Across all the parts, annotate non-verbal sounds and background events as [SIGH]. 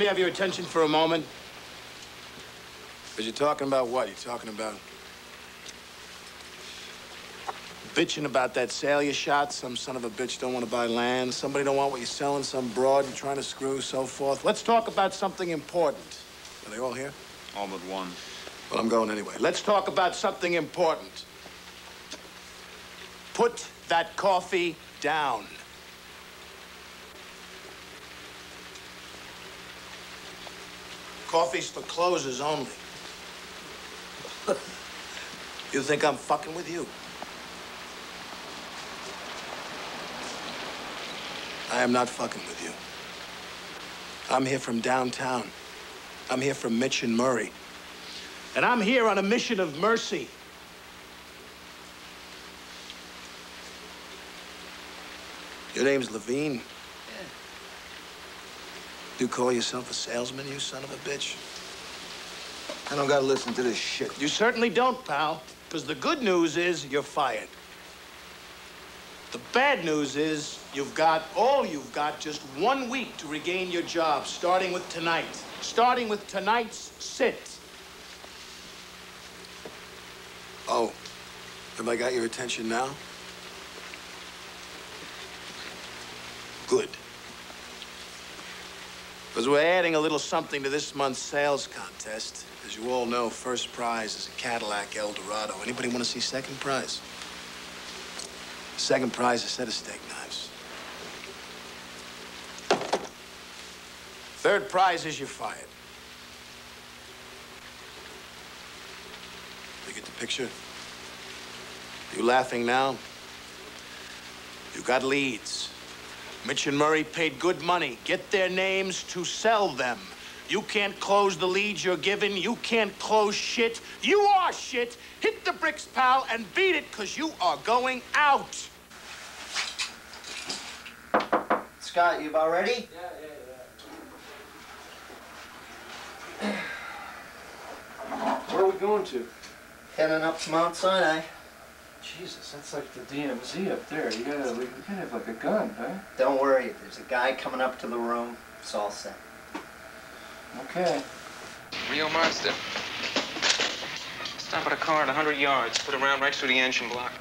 Let me have your attention for a moment. Because you're talking about what? You're talking about bitching about that sale you shot. Some son of a bitch don't want to buy land. Somebody don't want what you're selling. Some broad you're trying to screw, so forth. Let's talk about something important. Are they all here? All but one. Well, I'm going anyway. Let's talk about something important. Put that coffee down. Coffee's for closers only. [LAUGHS] you think I'm fucking with you? I am not fucking with you. I'm here from downtown. I'm here from Mitch and Murray. And I'm here on a mission of mercy. Your name's Levene? You call yourself a salesman, you son of a bitch? I don't gotta listen to this shit. You certainly don't, pal. Because the good news is you're fired. The bad news is you've got, all you've got, just one week to regain your job, starting with tonight. Starting with tonight's sit. Oh, have I got your attention now? Good. Because we're adding a little something to this month's sales contest. As you all know, first prize is a Cadillac Eldorado. Anybody want to see second prize? Second prize, is a set of steak knives. Third prize is you're fired. You get the picture? You laughing now? You got leads. Mitch and Murray paid good money. Get their names to sell them. You can't close the leads you're given. You can't close shit. You are shit. Hit the bricks, pal, and beat it, because you are going out. Scott, you about ready? Yeah, yeah, yeah. Where are we going to? Heading up to Mount Sinai. Jesus, that's like the DMZ up there. You gotta, you gotta have like a gun, huh? Don't worry, there's a guy coming up to the room. It's all set. Okay. Rio Monster. Stop at a car at 100 yards. Put around right through the engine block.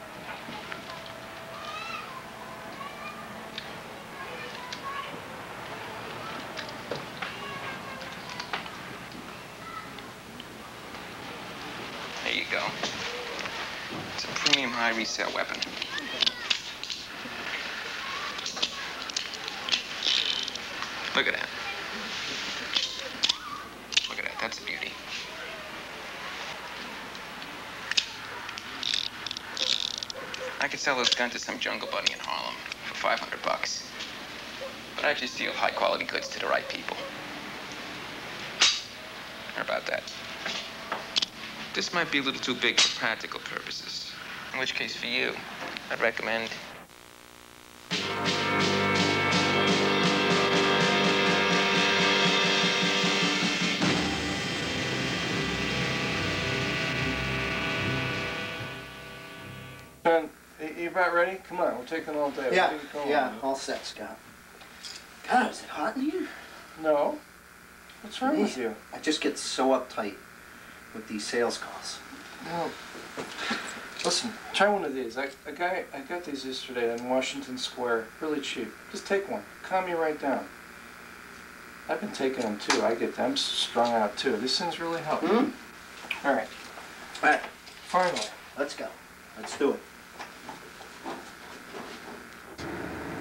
High resale weapon. Look at that. Look at that. That's a beauty. I could sell this gun to some jungle bunny in Harlem for 500 bucks. But I just deal high quality goods to the right people. How about that? This might be a little too big for practical purposes. In which case, for you, I'd recommend Ben, y- you about ready? Come on, we're taking all day. Yeah, Let's get going. yeah, all set, Scott. God, is it hot in here? No. What's wrong with you? I just get so uptight with these sales calls. No. Listen, try one of these. I, a guy, I got these yesterday in Washington Square, really cheap. Just take one. Calm you right down. I've been taking them too. I get them strung out too. These things really help. Hmm? All right, All right, finally. let's go. Let's do it.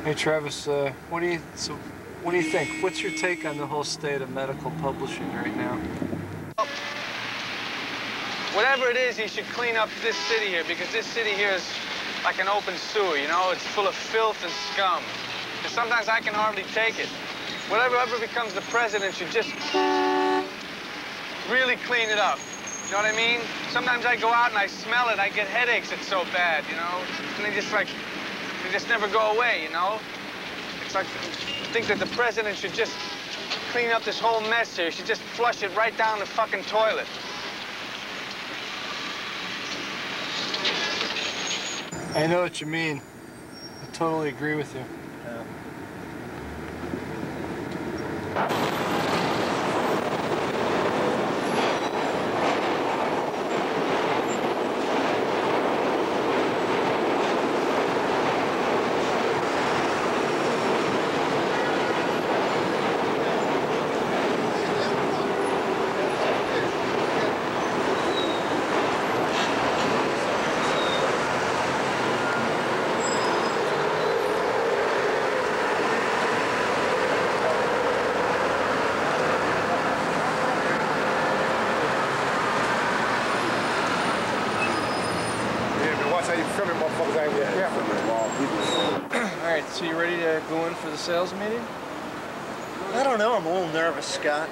Hey Travis, uh, what do you so what do you think? What's your take on the whole state of medical publishing right now? Whatever it is, he should clean up this city here because this city here is like an open sewer, you know? It's full of filth and scum. And sometimes I can hardly take it. Whatever ever becomes the president should just really clean it up. You know what I mean? Sometimes I go out and I smell it, I get headaches, it's so bad, you know? And they just like, they just never go away, you know? It's like, I think that the president should just clean up this whole mess here. He should just flush it right down the fucking toilet. I know what you mean. I totally agree with you. couple guys. Yeah. yeah. All right, so you ready to go in for the sales meeting? I don't know. I'm a little nervous, Scott.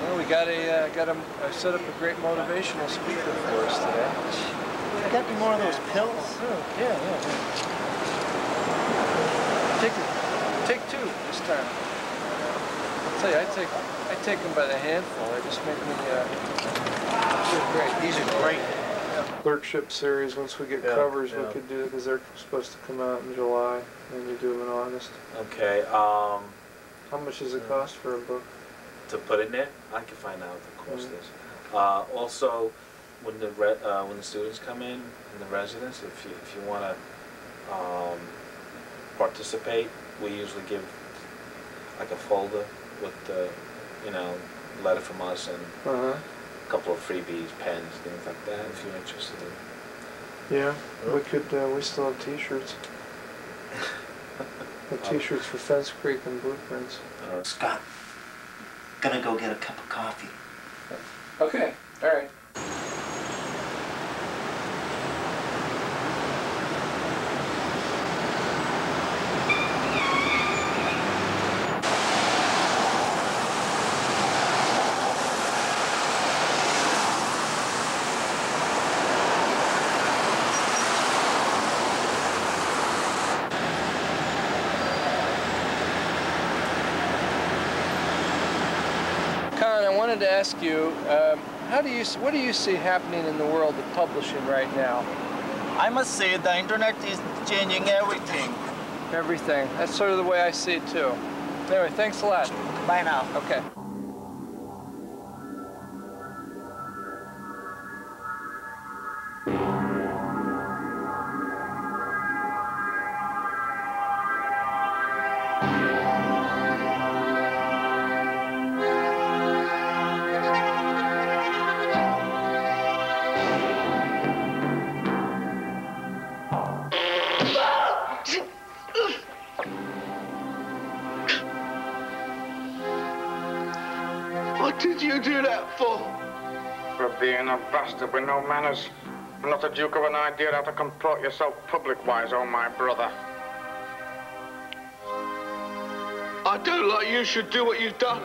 Well, we got a uh, got a I set up a great motivational speaker for us today. Got me more of those pills. Oh, yeah, yeah. Take take two this time. I'll tell you, I take I take them by the handful. I just make me uh, great. These are great. Clerkship series. Once we get Yeah, covers, we yeah. could do it because they're supposed to come out in July, and we do them in August. Okay, um, How much does it cost for a book? to put in there, I can find out what the cost Mm. is. Uh, also, when the re- uh, when the students come in and the residents, if you if you want to um, participate, we usually give like a folder with the you know letter from us and Uh huh. A couple of freebies, pens, things like that. If you're interested in. Yeah, we could. Uh, we still have T-shirts. [LAUGHS] The T-shirts for Fence Creek and Blueprints. Uh, Scott, gonna go get a cup of coffee. Okay, all right. Con, I wanted to ask you, um, how do you, what do you see happening in the world of publishing right now? I must say the internet is changing everything. Everything. That's sort of the way I see it too. Anyway, thanks a lot. Bye now. Okay. Do for? Being a bastard with no manners. And not the dook of an idea how to comport yourself public-wise, oh my brother. I do like you should do what you've done.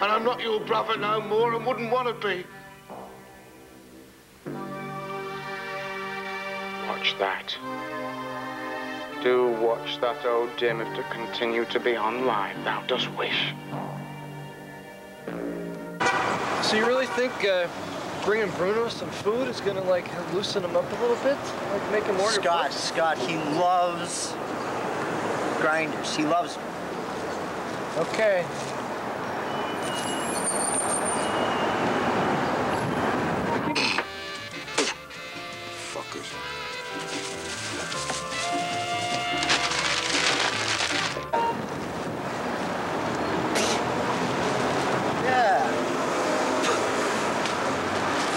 And I'm not your brother no more and wouldn't want to be. Watch that. Do watch that old dim if to continue to be on live, thou dost wish. So you really think uh, bringing Bruno some food is gonna like loosen him up a little bit, like make him more. Scott, books? Scott, he loves grinders. He loves them. Okay.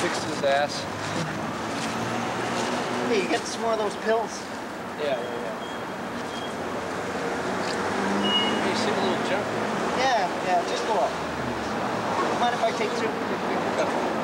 Fix his ass. Hey, you get some more of those pills? Yeah, yeah, yeah. Hey, you seem a little jumpy. Yeah, yeah, just a little. Mind if I take two?